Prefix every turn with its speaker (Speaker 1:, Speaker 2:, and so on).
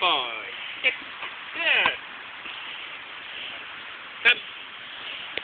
Speaker 1: boy.